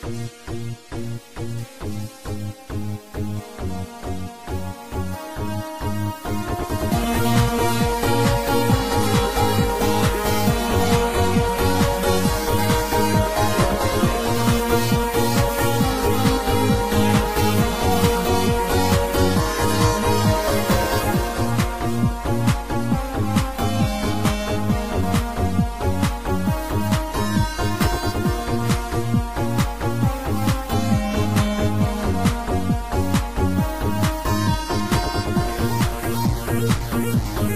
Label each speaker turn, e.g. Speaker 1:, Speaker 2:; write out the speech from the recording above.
Speaker 1: Thank you.
Speaker 2: you.